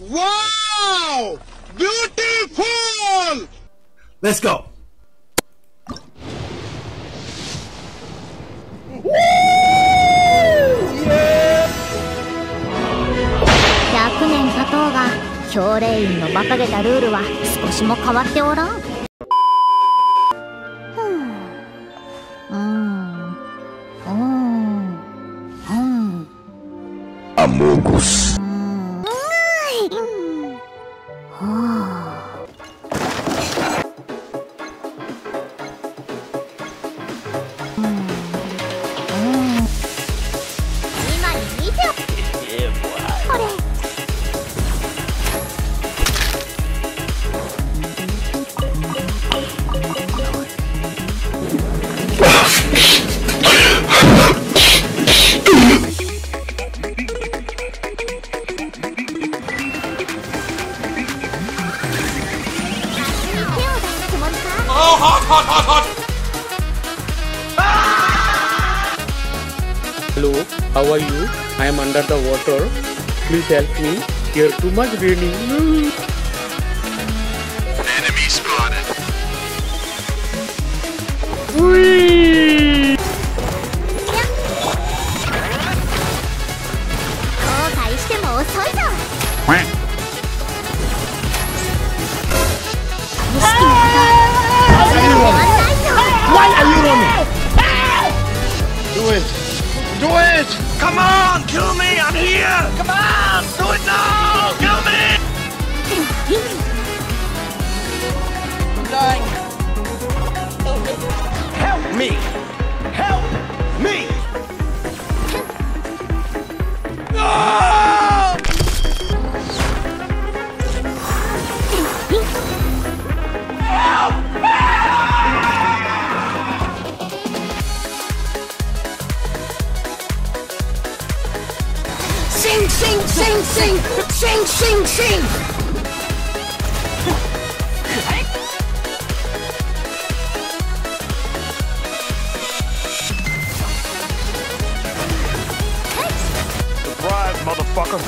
Wow! Beautiful! Let's go. うが教令員の馬鹿げたルールは少しも変わっておらん。う。ん。うん。うん。アモゴスうん hot, hot, hot! Hello, how are you? I am under the water. Please help me. Here too much raining. It! Come on! Kill me! I'm here! Come on! Do it now! Kill me! Dying. Help me! Sing, sing, sing, sing, sing, sing, sing. Surprise, motherfucker.